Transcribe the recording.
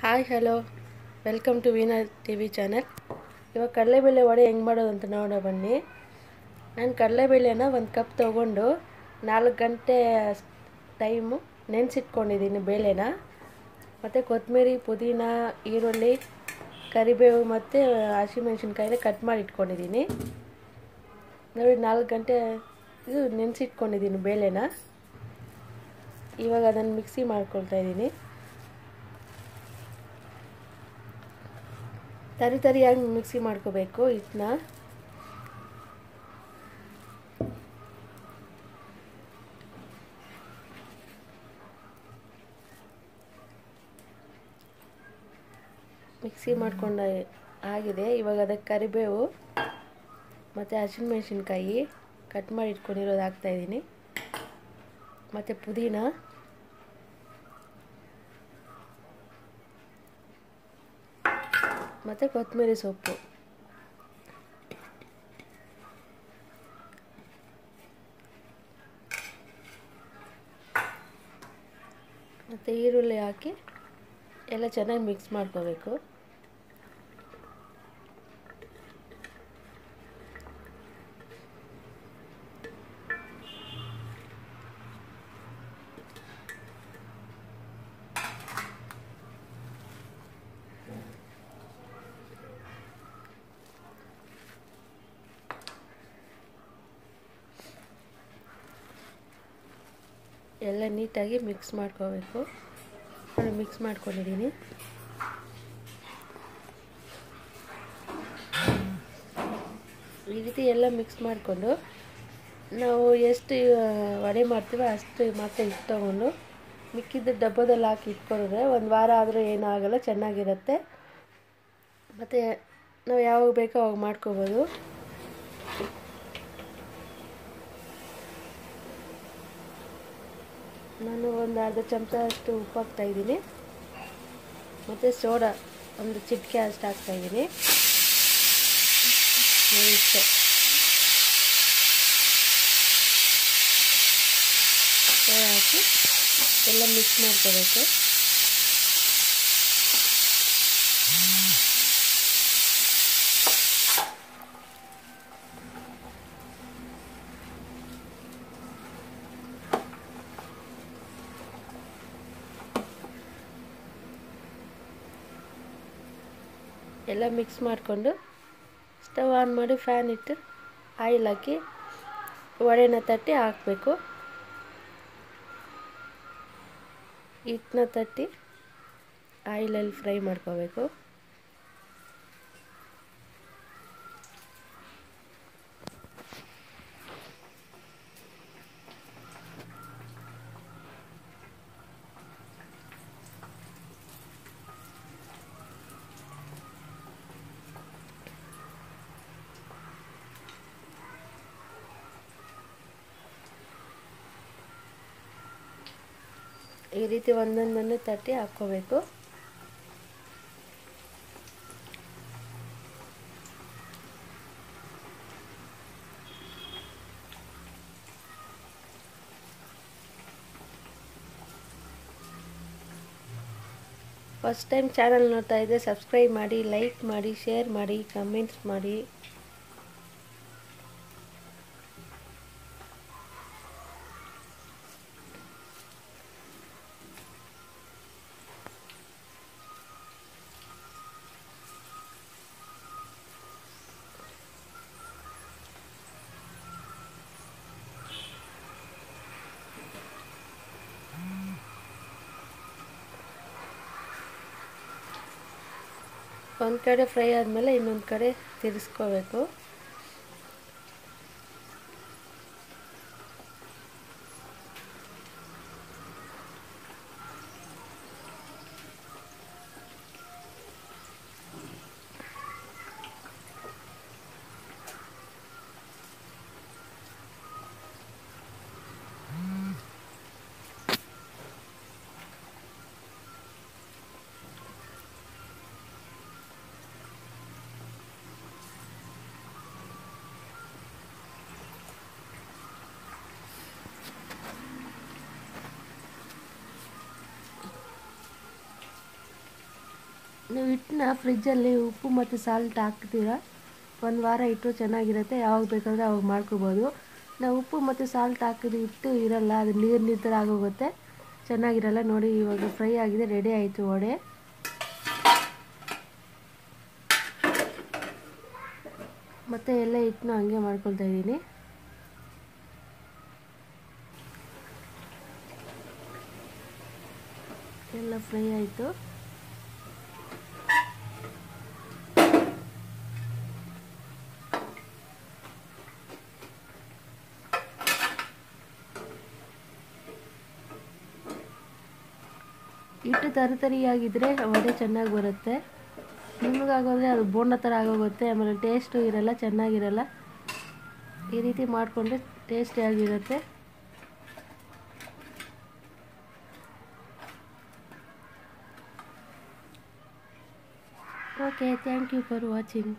Hi, hello. Welcome to Veena T V channel. ಇವಾಗ ಕಡಲೆಬೇಳೆ ವಡೆ ಹೆಂಗೆ ಮಾಡೋದಂತ ಅಂತ ನೋಡೋ ಬನ್ನಿ. ನಾನು ಕಡಲೆಬೇಳೆನ ಒಂದು ಕಪ್ ತೊಗೊಂಡು ನಾಲ್ಕು ಗಂಟೆ ಟೈಮು ನೆನೆಸಿಟ್ಕೊಂಡಿದ್ದೀನಿ ಬೇಳೆನ. ಮತ್ತು ಕೊತ್ತಂಬರಿ ಪುದೀನ, ಈರುಳ್ಳಿ, ಕರಿಬೇವು ಮತ್ತು ಹಸಿಮೆಣ್ಸಿನ್ಕಾಯಿನ ಕಟ್ ಮಾಡಿ ಇಟ್ಕೊಂಡಿದ್ದೀನಿ ನೋಡಿ, ನಾಲ್ಕು ಗಂಟೆ ಇದು ನೆನೆಸಿಟ್ಕೊಂಡಿದ್ದೀನಿ ಬೇಳೆನ. ಇವಾಗ ಅದನ್ನು ಮಿಕ್ಸಿ ಮಾಡ್ಕೊಳ್ತಾ ಇದ್ದೀನಿ. ತರಿ ತರಿಯಾಗಿ ಮಿಕ್ಸಿ ಮಾಡ್ಕೋಬೇಕು ಹಿಟ್ಟನ್ನ. ಮಿಕ್ಸಿ ಮಾಡ್ಕೊಂಡ ಆಗಿದೆ. ಇವಾಗ ಅದಕ್ಕೆ ಕರಿಬೇವು ಮತ್ತು ಹಸಿಮೆಣ್ಸಿನ್ಕಾಯಿ ಕಟ್ ಮಾಡಿ ಇಟ್ಕೊಂಡಿರೋದು ಹಾಕ್ತಾಯಿದ್ದೀನಿ ಮತ್ತು ಪುದೀನ. ಮತ್ತು ಕೊತ್ತಂಬರಿ ಸೊಪ್ಪು. ಮತ್ತು ಈರುಳ್ಳಿ ಹಾಕಿ ಎಲ್ಲ ಚೆನ್ನಾಗಿ ಮಿಕ್ಸ್ ಮಾಡ್ಕೋಬೇಕು. ಎಲ್ಲ ನೀಟಾಗಿ ಮಿಕ್ಸ್ ಮಾಡ್ಕೋಬೇಕು. ನಾನು ಮಿಕ್ಸ್ ಮಾಡ್ಕೊಂಡಿದ್ದೀನಿ. ಈ ರೀತಿ ಎಲ್ಲ ಮಿಕ್ಸ್ ಮಾಡಿಕೊಂಡು ನಾವು ಎಷ್ಟು ವಡೆ ಮಾಡ್ತೀವೋ ಅಷ್ಟು ಮಾತ್ರ ಇಟ್ಟು ತೊಗೊಂಡು ಮಿಕ್ಕಿದ್ದು ಡಬ್ಬದಲ್ಲಿ ಹಾಕಿ ಇಟ್ಕೊಂಡ್ರೆ ಒಂದು ವಾರ ಆದರೂ ಏನಾಗಲ್ಲ, ಚೆನ್ನಾಗಿರುತ್ತೆ. ಮತ್ತು ನಾವು ಯಾವಾಗ ಬೇಕೋ ಅವಾಗ ಮಾಡ್ಕೋಬೋದು. ನಾನು ಒಂದು ಅರ್ಧ ಚಮಚ ಅಷ್ಟು ಉಪ್ಪು ಹಾಕ್ತಾಯಿದ್ದೀನಿ ಮತ್ತು ಸೋಡಾ ಒಂದು ಚಿಟಿಕೆ ಅಷ್ಟು ಹಾಕ್ತಾಯಿದ್ದೀನಿ ಇಷ್ಟೇ. ಹಾಕಿ ಎಲ್ಲ ಮಿಕ್ಸ್ ಮಾಡ್ಕೋಬೇಕು. ಎಲ್ಲ ಮಿಕ್ಸ್ ಮಾಡಿಕೊಂಡು ಸ್ಟವ್ ಆನ್ ಮಾಡಿ ಫ್ಯಾನ್ ಇಟ್ಟು ಆಯಿಲ್ ಹಾಕಿ ವಡೆನ ತಟ್ಟಿ ಹಾಕಬೇಕು. ಹಿಟ್ಟನ್ನ ತಟ್ಟಿ ಆಯಿಲಲ್ಲಿ ಫ್ರೈ ಮಾಡ್ಕೋಬೇಕು. ಈ ರೀತಿ ಒಂದೊಂದನ್ನು ತಟ್ಟಿ ಹಾಕ್ಕೋಬೇಕು. ಫಸ್ಟ್ ಟೈಮ್ ಚಾನಲ್ ನೋಡ್ತಾ ಇದ್ದರೆ ಸಬ್ಸ್ಕ್ರೈಬ್ ಮಾಡಿ, ಲೈಕ್ ಮಾಡಿ, ಶೇರ್ ಮಾಡಿ, ಕಮೆಂಟ್ಸ್ ಮಾಡಿ. ಒಂದು ಕಡೆ ಫ್ರೈ ಆದಮೇಲೆ ಇನ್ನೊಂದು ಕಡೆ ತಿರ್ಸ್ಕೋಬೇಕು. ನೀವು ಹಿಟ್ಟನ್ನ ಫ್ರಿಜ್ಜಲ್ಲಿ ಉಪ್ಪು ಮತ್ತು ಸಾಲ್ಟ್ ಹಾಕ್ತೀರಾ? ಒಂದು ವಾರ ಇಟ್ಟು ಚೆನ್ನಾಗಿರುತ್ತೆ, ಯಾವಾಗ ಬೇಕಾದರೆ ಅವಾಗ ಮಾಡ್ಕೋಬೋದು. ನಾವು ಉಪ್ಪು ಮತ್ತು ಸಾಲ್ಟ್ ಹಾಕಿದ್ರೆ ಹಿಟ್ಟು ಇರಲ್ಲ, ಅದು ನೀರು ನೀರು ಥರ ಆಗೋಗುತ್ತೆ. ಚೆನ್ನಾಗಿರಲ್ಲ ನೋಡಿ, ಇವಾಗ ಫ್ರೈ ಆಗಿದೆ, ರೆಡಿ ಆಯಿತು ವಡೆ. ಮತ್ತು ಎಲ್ಲ ಹಿಟ್ಟನ್ನ ಹಂಗೆ ಮಾಡ್ಕೊಳ್ತಾ ಇದ್ದೀನಿ. ಎಲ್ಲ ಫ್ರೈ ಆಯಿತು. ಹಿಟ್ಟು ತರಿ ತರಿಯಾಗಿದ್ದರೆ ವಡೆ ಚೆನ್ನಾಗಿ ಬರುತ್ತೆ. ನಿಮಗಾಗೋದ್ರೆ ಅದು ಬೋಂಡ ಥರ ಆಗೋಗುತ್ತೆ, ಆಮೇಲೆ ಟೇಸ್ಟು ಇರಲ್ಲ, ಚೆನ್ನಾಗಿರಲ್ಲ. ಈ ರೀತಿ ಮಾಡಿಕೊಂಡ್ರೆ ಟೇಸ್ಟಿಯಾಗಿರುತ್ತೆ okay thank you for watching